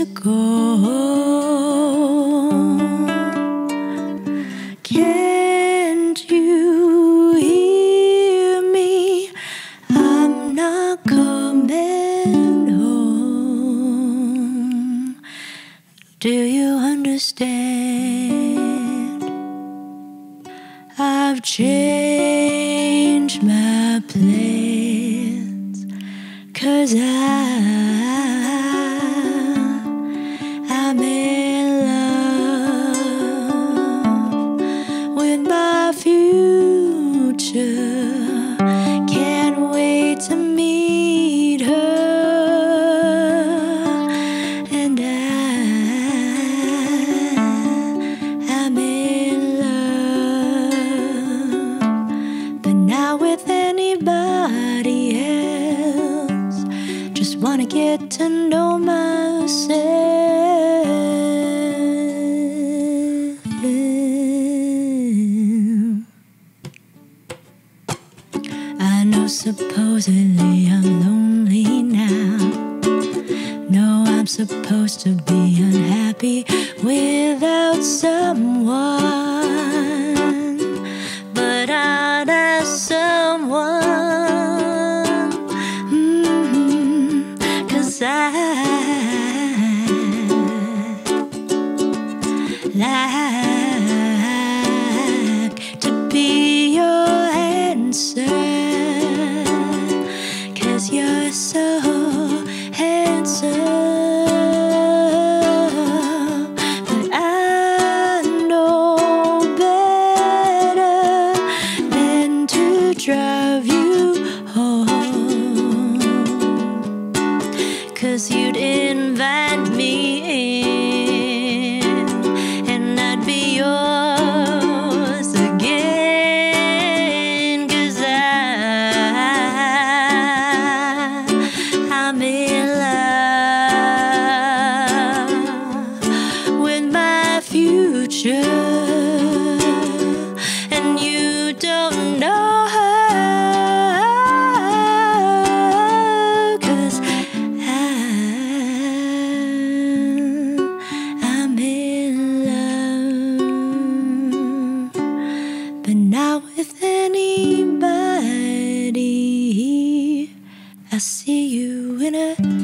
to go. Can't you hear me? I'm not coming home. Do you understand? I've changed my plans. Cause I future. Can't wait to meet her. And I am in love, but not with anybody else. Just wanna get to know myself. Supposedly I'm lonely now. No, I'm supposed to be unhappy without someone. But I need someone. Mm, Cause I like drive you home. Cause you'd invite me in, and I'd be yours again. Cause I, I'm in love with my future. and you don't know it.